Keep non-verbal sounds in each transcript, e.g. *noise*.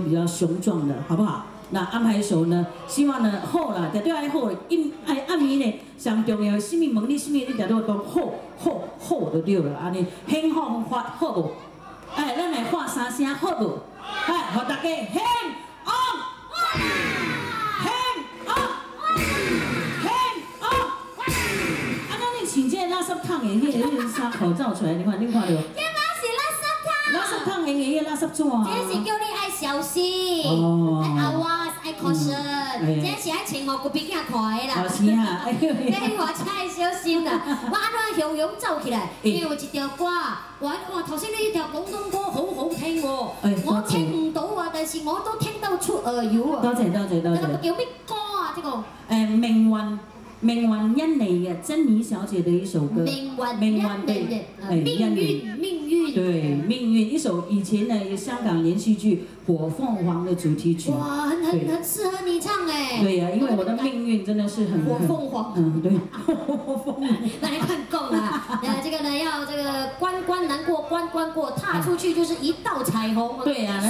比较雄壮的，好不好？那安排时首呢？希望呢好啦，绝对爱好。一爱暗暝呢上重要，性命、问你，性命，你大会讲好，好，好就对了。安尼，兴旺发好。哎，咱来喊三声好。哎，好，大家兴旺，兴旺，兴旺。安那恁请这垃圾桶的，恁恁口罩出来，你看恁看到？这嘛是垃圾桶？垃圾桶的，个垃圾桶啊？这是叫你。小心，爱 Aware，爱 Caution，这是爱情，我估计比较快啦。小心啊！*laughs* 哎呦，我真系小心噶，玩咗游泳周几嚟？哎呦，我接条歌，我我头先呢一条广东歌好好听喎，我听唔到啊，但是我都听到出耳语喎。多谢多谢多谢。叫咩歌啊？这个？诶，命运，命运，因你嘅珍妮小姐的一首歌。命运，命运，命运，命运，对命。运。一首以前的香港连续剧《火凤凰》的主题曲，哇，很很很适合你唱哎！对呀，因为我的命运真的是很火凤凰。嗯，对，火凤凰，那你看够了。那这个呢，要这个关关难过关关过，踏出去就是一道彩虹。对呀，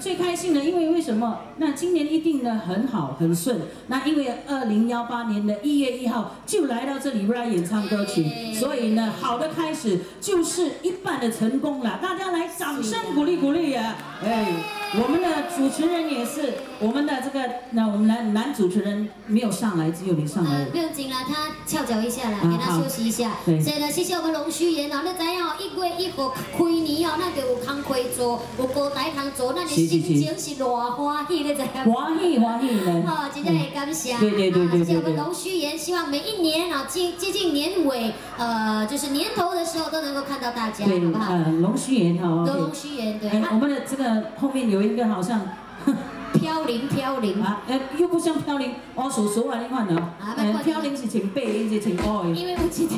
最开心的，因为为什么？那今年一定呢很好很顺。那因为二零幺八年的一月一号就来到这里来演唱歌曲，所以呢，好的开始就是一半的成功了。大家来。掌声鼓励鼓励呀，哎。我们的主持人也是，我们的这个那我们男男主持人没有上来，只有你上来。嗯，不用紧了，他翘脚一下了，给他休息一下。对。以呢，谢谢我们龙须岩哦，那咱要一月一号亏你哦，那就有空开做，有舞台通做，那你心情是偌欢喜，你样？欢喜，欢喜呢。哦，今天也感谢。对对对对对。谢谢我们龙须岩，希望每一年啊，接接近年尾，呃，就是年头的时候都能够看到大家，好不好？呃，龙须岩哦。龙须岩，对。我们的这个后面有。一个好像 *laughs* 飘零飘零，啊，哎，又不像飘零。我数数啊，你看喏，哎，飘零是情悲，是情歌的。因为不情，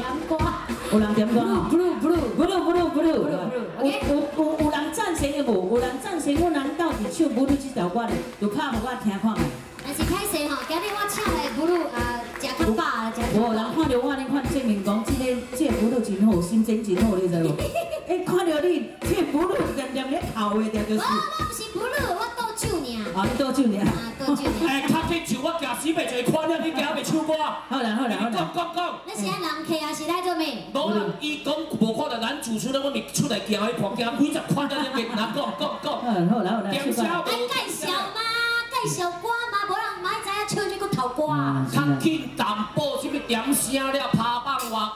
阳光。有人点歌啊 Blue blue blue blue blue blue。有有有有人赞成的无？有人赞成，不然到底唱不？你这条歌，的，有拍给我听看。但是太细吼，今日我唱的 blue 啊，加较饱啊，加较无，人看到我那款证明，讲这个这骨头真好，心情真好，你知无？哎，看了。我我不是不露，我倒酒尔。啊！你倒酒尔。啊！倒酒。*laughs* 哎，较紧就我夹死袂就看了，你夹袂唱歌。好啦，好啦，好啦。讲讲讲。你是爱人客还是来做咩？无人，伊讲无看能，咱主持人我咪出来行伊，旁边，几只看了，你咪难讲讲讲。好，来，好啦好啦。哎，介绍吗？介绍歌吗？无人，没爱知影唱这个头歌。嗯，较紧淡薄，就要点声了，拍。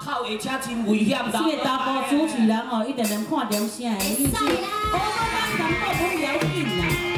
靠的车真危险，这个查埔主持人哦，一定能看点啥的意思。我讲男干部讲了紧啦。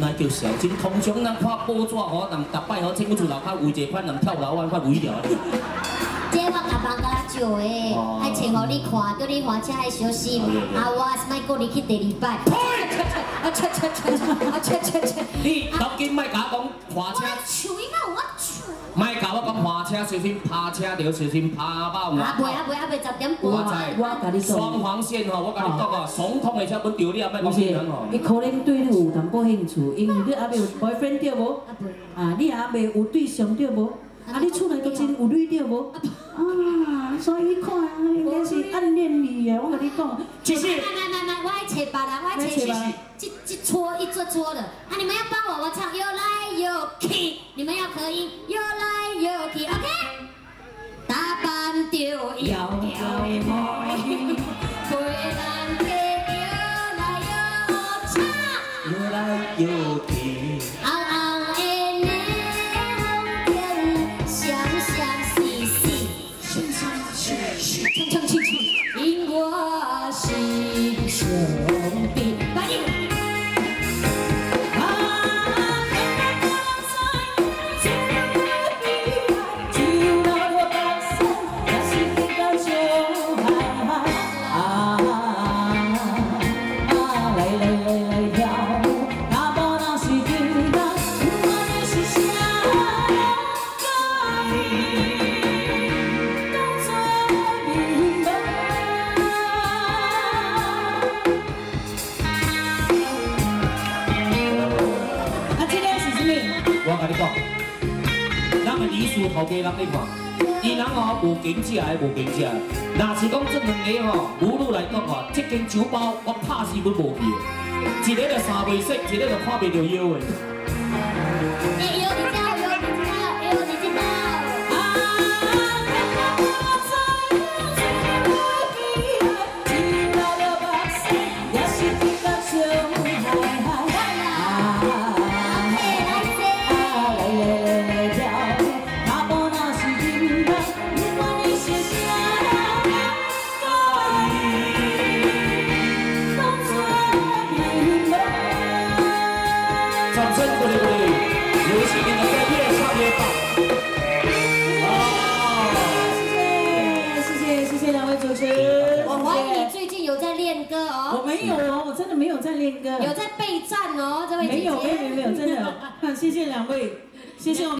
那通常人看报纸吼，人逐摆吼，听讲厝楼脚有一款人跳楼，安发危险这我阿爸教诶，还请互你看，叫你开车还小心。啊，我是卖鼓励去第二摆。呸！*laughs* 啊！切切切切切切切！你赶紧卖甲讲开车。我我。卖搞我讲爬车小心拍车掉，小心拍爆牙。啊，未啊未啊未，十点过。我知。双黄线吼，我跟你讲哦，双通的车不叫你阿买人哦。伊可能对你有淡薄兴趣，因为你阿未有 boyfriend 对无？啊，你阿未有对象对无？啊，你出来都真有镭对无？啊，所以看啊，应该是暗恋你诶，我甲你讲。其实，来来来来，我爱找别人，我爱找其实，搓一搓搓的，啊，你们要帮我，我唱又来又去，你们要可以又来又去，OK？打扮丢要来，陪咱来来又又来又去。家人你看，伊人吼无经济，无经济。若是讲这两个吼，母女来讲吼，这间酒包我拍死要无去的，一个就三袂色，一个就看袂着腰的。练歌哦，我没有哦，我真的没有在练歌，有在备战哦，这位姐姐没有，没有，没有，真的，谢谢两位，谢谢我们。